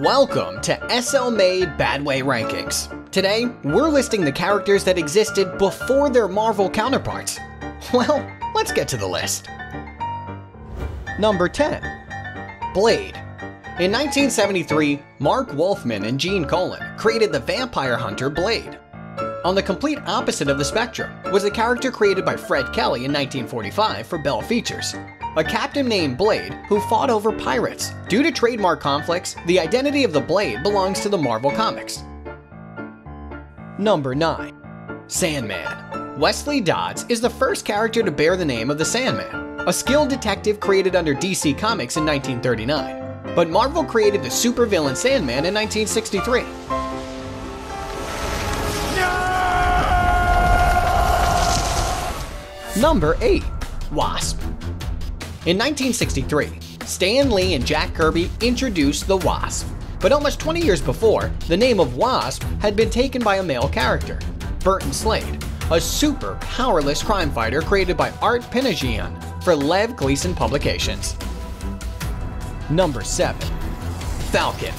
Welcome to SL Made Badway Rankings. Today, we're listing the characters that existed before their Marvel counterparts. Well, let's get to the list. Number 10 Blade. In 1973, Marv Wolfman and Gene Colan created the vampire hunter Blade. On the complete opposite of the spectrum was a character created by Fred Kelly in 1945 for Bell Features, a captain named Blade who fought over pirates. Due to trademark conflicts, the identity of the Blade belongs to the Marvel Comics. Number 9. Sandman. Wesley Dodds is the first character to bear the name of the Sandman, a skilled detective created under DC Comics in 1939. But Marvel created the supervillain Sandman in 1963. Number 8. Wasp. In 1963, Stan Lee and Jack Kirby introduced the Wasp. But almost 20 years before, the name of Wasp had been taken by a male character, Burton Slade, a super powerless crime fighter created by Art Pinajian for Lev Gleason Publications. Number 7. Falcon.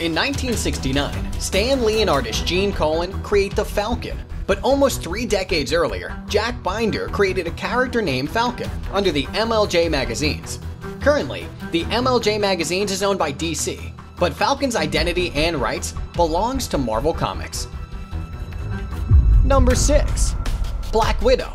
In 1969, Stan Lee and artist Gene Colan create the Falcon, but almost three decades earlier, Jack Binder created a character named Falcon under the MLJ magazines. Currently, the MLJ magazines is owned by DC, but Falcon's identity and rights belongs to Marvel Comics. Number 6. Black Widow.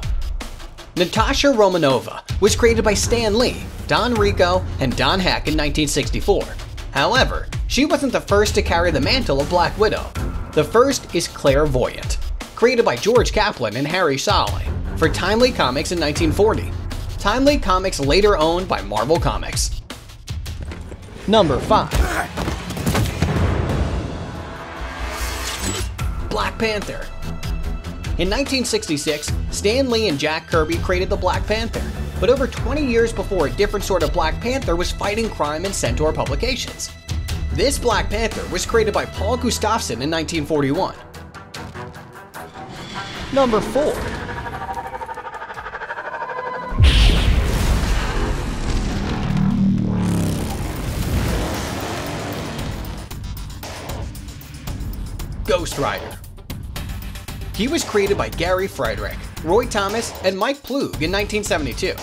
Natasha Romanova was created by Stan Lee, Don Rico, and Don Heck in 1964. However, she wasn't the first to carry the mantle of Black Widow. The first is Claire Voyant created by George Kapitan and Harry Sahle for Timely Comics in 1940. Timely Comics later owned by Marvel Comics. Number 5. Black Panther. In 1966, Stan Lee and Jack Kirby created the Black Panther, but over 20 years before a different sort of Black Panther was fighting crime in Centaur Publications. This Black Panther was created by Paul Gustavson in 1941. Number 4. Ghost Rider. He was created by Gary Friedrich, Roy Thomas, and Mike Ploog in 1972,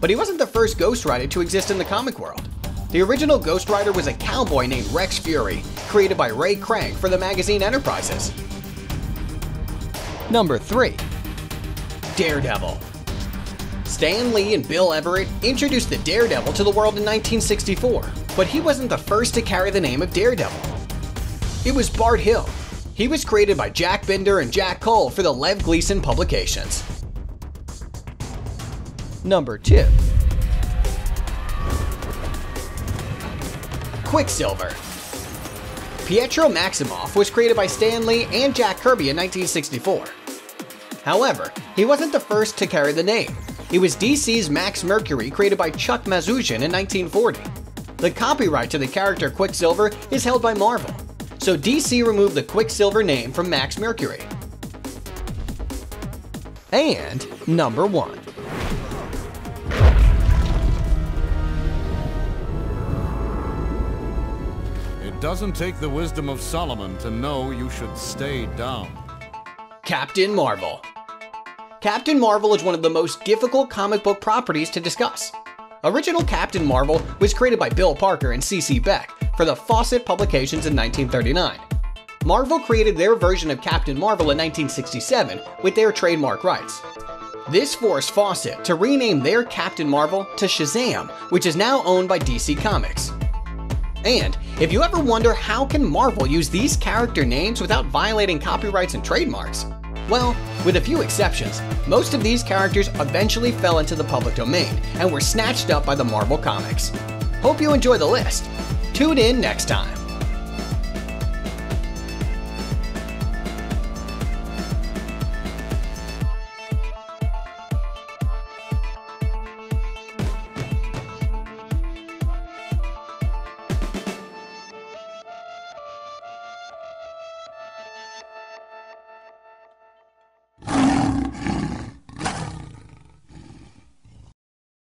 but he wasn't the first Ghost Rider to exist in the comic world. The original Ghost Rider was a cowboy named Rex Fury, created by Ray Krank for the magazine Enterprises. Number 3. Daredevil. Stan Lee and Bill Everett introduced the Daredevil to the world in 1964, but he wasn't the first to carry the name of Daredevil. It was Bart Hill. He was created by Jack Binder and Jack Cole for the Lev Gleason publications. Number 2. Quicksilver. Pietro Maximoff was created by Stan Lee and Jack Kirby in 1964. However, he wasn't the first to carry the name. It was DC's Max Mercury created by Chuck Mazushin in 1940. The copyright to the character Quicksilver is held by Marvel, so DC removed the Quicksilver name from Max Mercury. And number 1. Doesn't take the wisdom of Solomon to know you should stay down. Captain Marvel. Captain Marvel is one of the most difficult comic book properties to discuss. Original Captain Marvel was created by Bill Parker and C.C. Beck for the Fawcett Publications in 1939. Marvel created their version of Captain Marvel in 1967 with their trademark rights. This forced Fawcett to rename their Captain Marvel to Shazam, which is now owned by DC Comics. And if you ever wonder how can Marvel use these character names without violating copyrights and trademarks, well, with a few exceptions, most of these characters eventually fell into the public domain and were snatched up by the Marvel Comics. Hope you enjoy the list. Tune in next time.